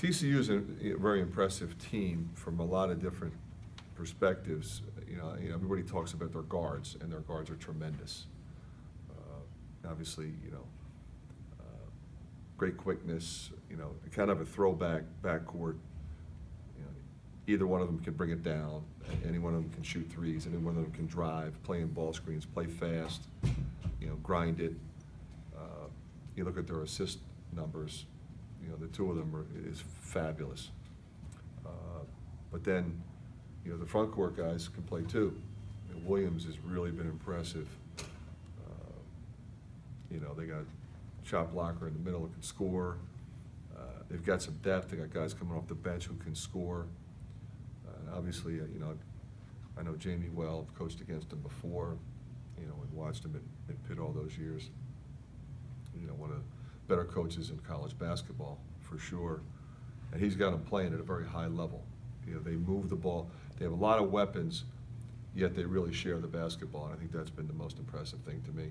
TCU is a very impressive team from a lot of different perspectives. You know, you know, everybody talks about their guards, and their guards are tremendous. Uh, Obviously, you know, uh, great quickness, you know, kind of a throwback backcourt. You know, Either one of them can bring it down, any one of them can shoot threes, any one of them can drive, play in ball screens, play fast, you know, grind it. Uh, You look at their assist numbers, you know, the two of them are, is fabulous. Uh, But then, you know, the front court guys can play too. You know, Williams has really been impressive. Uh, You know, they got shot blocker in the middle who can score. Uh, They've got some depth, they got guys coming off the bench who can score. Uh, Obviously, uh, you know, I know Jamie well, I've coached against him before, you know, and watched him in, in Pitt all those years. You know, one of better coaches in college basketball, for sure. And he's got them playing at a very high level. You know, they move the ball, they have a lot of weapons, yet they really share the basketball, and I think that's been the most impressive thing to me.